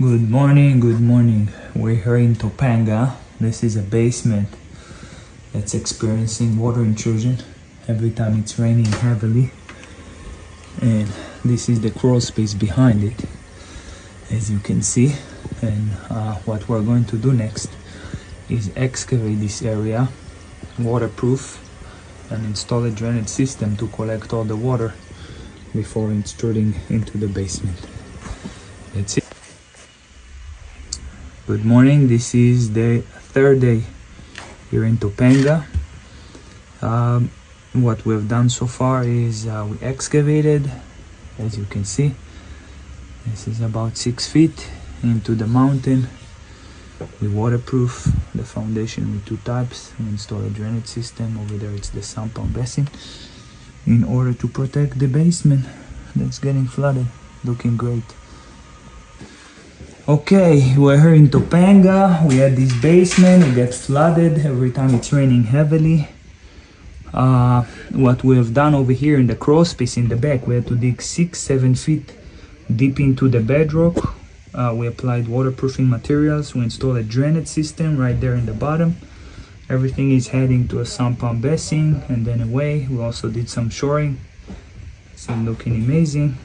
Good morning, good morning. We're here in Topanga. This is a basement that's experiencing water intrusion every time it's raining heavily. And this is the crawl space behind it, as you can see. And uh, what we're going to do next is excavate this area, waterproof, and install a drainage system to collect all the water before intruding into the basement. That's it. Good morning. This is the third day here in Topanga. Um, what we've done so far is uh, we excavated, as you can see. This is about six feet into the mountain. We waterproof the foundation with two types. We install a drainage system. Over there, it's the pump basin in order to protect the basement that's getting flooded. Looking great. Okay, we're here in Topanga. We had this basement, it gets flooded every time it's raining heavily. Uh, what we have done over here in the crawl space in the back, we had to dig six, seven feet deep into the bedrock. Uh, we applied waterproofing materials. We installed a drainage system right there in the bottom. Everything is heading to a pump basin and then away. We also did some shoring. It's looking amazing.